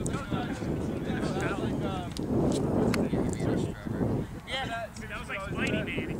Yeah, that, that was like Spidey Man.